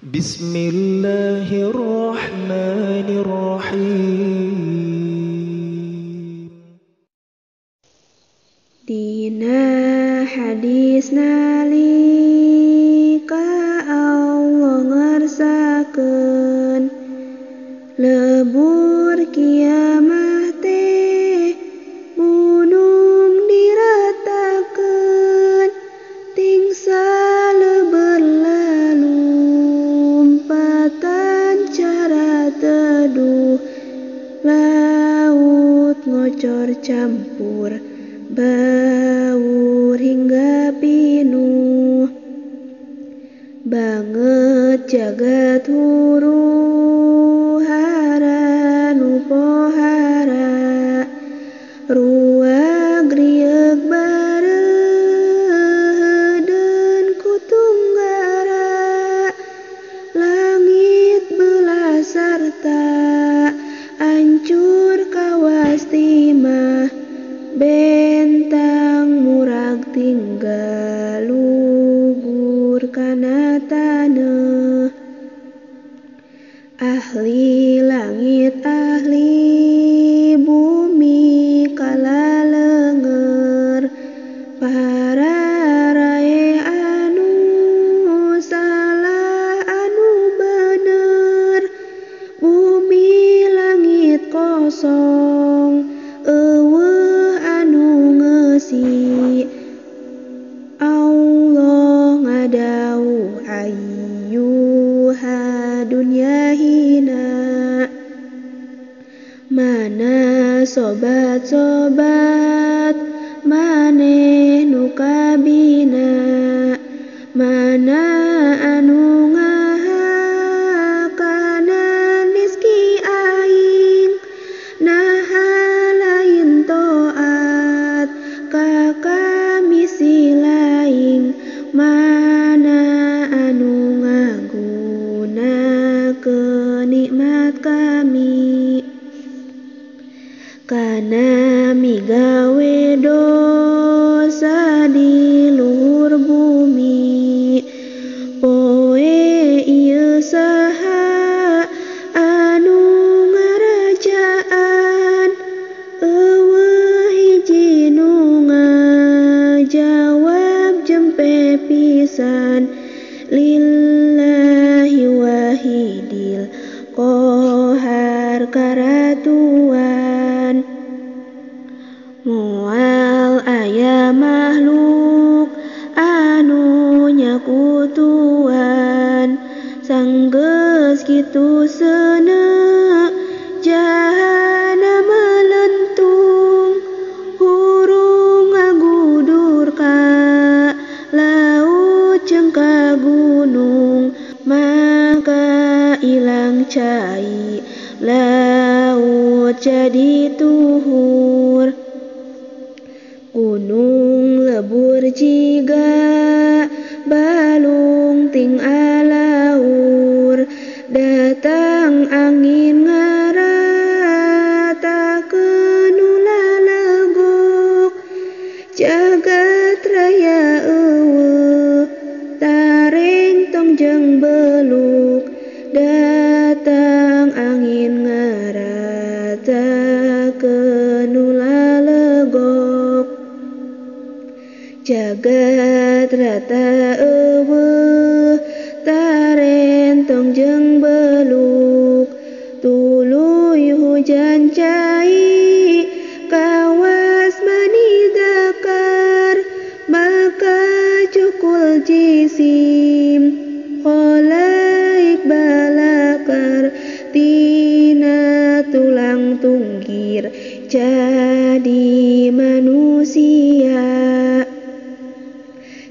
بسم الله الرحمن الرحيم. دينا حديثنا لي campur baur hingga pinuh. Banget jagat huru hara nu pohara ahli langit ahli bumi kalaleungeur pararae anu salah anu bener. Bumi langit kosong eueuh anu ngeusi Allah ngadawuh ayyuha dunya sobat-sobat maneh nu kabina mana anu ngahakanan rizki aing naha lain toat ka kamisi laing mana anu ngagunakeun nikmat kami kana migawe dosa di luhur bumi. Poe ieu saha anu ngarajaan eueuh hiji nu ngajawab jempe pisan. Lillahi wahidil qahar karatuan makhluk anu nyakutuan sanggeus kitu seuneu jahanam melentung. Hurung ngagudur ka laut jeung gunung. Maka ilang cai laut jadi tuhur gunung lebur jiga balung ting alam jagat rata eueuh tarentong jeung beluk tuluy hujan cai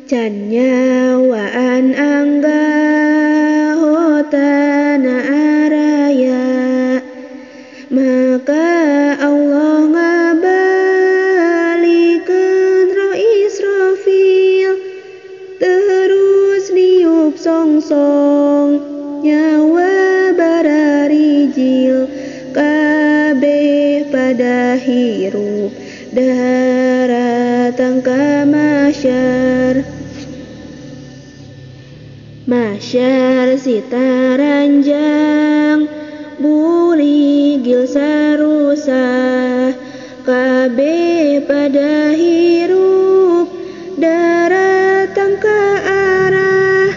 can nyawaan angga hotana araya maka Allah ngabalikeun roh Israfil. Terus niup songsong nyawa bararijil kabeh pada hirup datang ka masyar sitaranjang Buli gil sarusah Kabe pada hirup Daratang ke arah.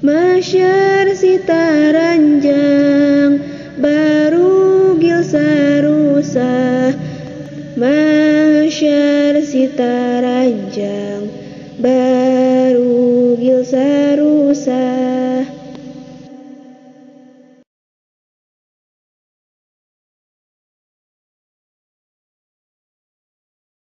Masyar sitaranjang Baru gil sarusah Masyar sitaranjang عروسه